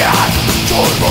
Yeah. join